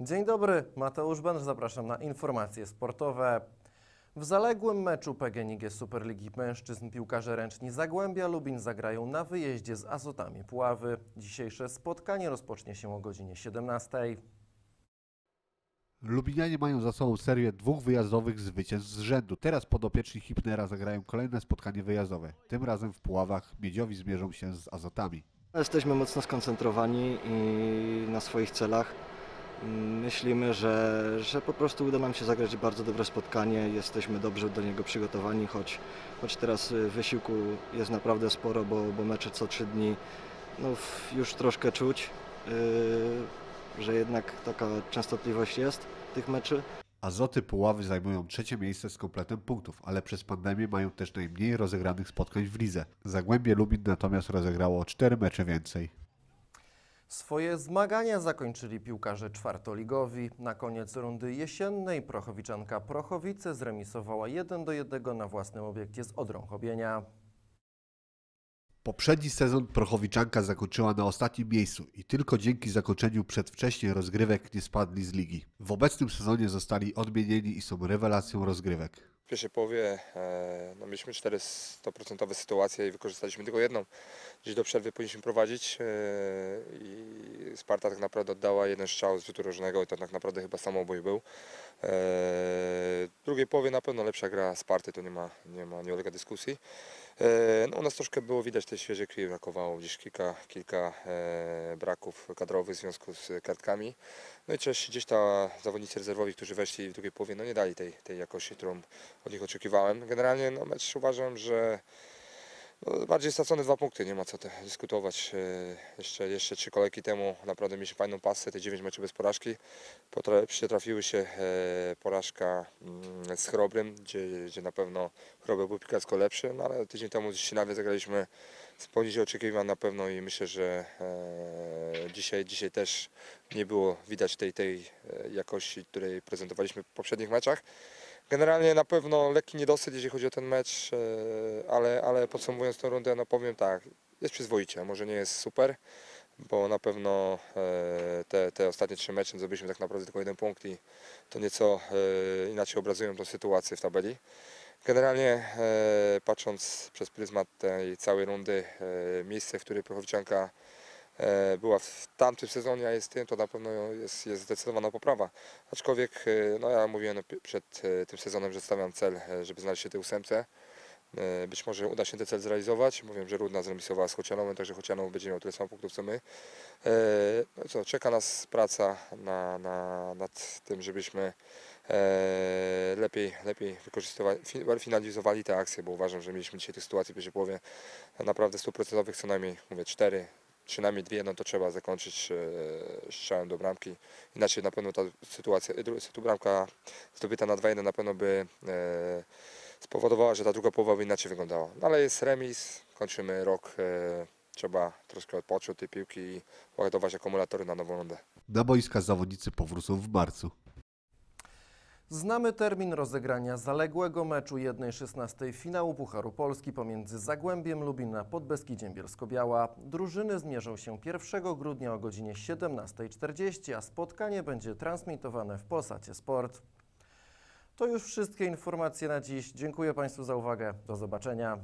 Dzień dobry, Mateusz Benz, zapraszam na informacje sportowe. W zaległym meczu PGNiG Superligi Mężczyzn piłkarze ręczni Zagłębia Lubin zagrają na wyjeździe z Azotami Puławy. Dzisiejsze spotkanie rozpocznie się o godzinie 17. Lubinianie mają za sobą serię dwóch wyjazdowych zwycięstw z rzędu. Teraz podopieczni Hipnera zagrają kolejne spotkanie wyjazdowe. Tym razem w Puławach Miedziowi zmierzą się z Azotami. Jesteśmy mocno skoncentrowani i na swoich celach. Myślimy, że, że po prostu uda nam się zagrać bardzo dobre spotkanie. Jesteśmy dobrze do niego przygotowani, choć, choć teraz y, wysiłku jest naprawdę sporo, bo, bo mecze co trzy dni no, już troszkę czuć, yy, że jednak taka częstotliwość jest tych meczy. Azoty Puławy zajmują trzecie miejsce z kompletem punktów, ale przez pandemię mają też najmniej rozegranych spotkań w lidze. Zagłębie Lubin natomiast rozegrało cztery mecze więcej. Swoje zmagania zakończyli piłkarze czwartoligowi. Na koniec rundy jesiennej Prochowiczanka Prochowice zremisowała 1 do 1 na własnym obiekcie z Odrą Chobienia. Poprzedni sezon Prochowiczanka zakończyła na ostatnim miejscu i tylko dzięki zakończeniu przedwcześnie rozgrywek nie spadli z ligi. W obecnym sezonie zostali odmienieni i są rewelacją rozgrywek. W pierwszej połowie e, no, mieliśmy 400% sytuacje i wykorzystaliśmy tylko jedną. Gdzieś do przerwy powinniśmy prowadzić e, i Sparta tak naprawdę oddała jeden strzał z rzutu rożnego i to tak naprawdę chyba samobój był. E, w drugiej połowie na pewno lepsza gra Sparty, to nie ma, nie ma nie ulega dyskusji. E, no, u nas troszkę było widać tej świeżej krwi, brakowało gdzieś kilka, kilka e, braków kadrowych w związku z kartkami. No i też gdzieś ta zawodnicy rezerwowi, którzy weszli w drugiej połowie, no nie dali tej, tej jakości, którą od nich oczekiwałem. Generalnie no, mecz uważam, że no, bardziej stracone dwa punkty, nie ma co te, dyskutować. E, Jeszcze, jeszcze trzy kolejki temu naprawdę mieliśmy fajną pasę, te dziewięć meczów bez porażki. Potra- się e, porażka mm, z Chrobrym, gdzie, gdzie na pewno Chrobry był piłkarsko lepszy, no, ale tydzień temu z Sinawie zagraliśmy z poniżej oczekiwań na pewno i myślę, że e, dzisiaj, dzisiaj też nie było widać tej, tej jakości, której prezentowaliśmy w poprzednich meczach. Generalnie na pewno lekki niedosyt, jeśli chodzi o ten mecz, e, ale, ale podsumowując tę rundę, no powiem tak, jest przyzwoicie, może nie jest super, bo na pewno e, te, te ostatnie trzy mecze zdobyliśmy tak naprawdę tylko jeden punkt i to nieco e, inaczej obrazują tą sytuację w tabeli. Generalnie patrząc przez pryzmat tej całej rundy, miejsce, w którym Prochowiczanka e, była w tamtym sezonie, a jest tym, to na pewno jest, jest zdecydowana poprawa. Aczkolwiek, e, no ja mówiłem przed e, tym sezonem, że stawiam cel, e, żeby znaleźć się tej ósemce. E, Być może uda się ten cel zrealizować. Mówiłem, że Rudna zremisowała z Chocianowem, także Chocianow będzie miał tyle samo punktów co my. E, No co, czeka nas praca na, na, nad tym, żebyśmy e, lepiej, lepiej wykorzystywali, fi- finalizowali te akcje, bo uważam, że mieliśmy dzisiaj tych sytuacji w pierwszej połowie naprawdę stuprocentowych co najmniej, mówię, cztery, przynajmniej dwie, no to trzeba zakończyć e, strzałem do bramki. Inaczej na pewno ta sytuacja, tu bramka zdobyta na 2-1 na pewno by e, spowodowała, że ta druga połowa by inaczej wyglądała. No, ale jest remis, kończymy rok, e, trzeba troszkę odpocząć od tej piłki i ładować akumulatory na nową rundę. Na boiska zawodnicy powrócą w marcu. Znamy termin rozegrania zaległego meczu 1-16 finału Pucharu Polski pomiędzy Zagłębiem Lubin a Podbeskidziem Bielsko-Biała. Drużyny zmierzą się 1 grudnia o godzinie 17.40, a spotkanie będzie transmitowane w Polsacie Sport. To już wszystkie informacje na dziś. Dziękuję Państwu za uwagę. Do zobaczenia.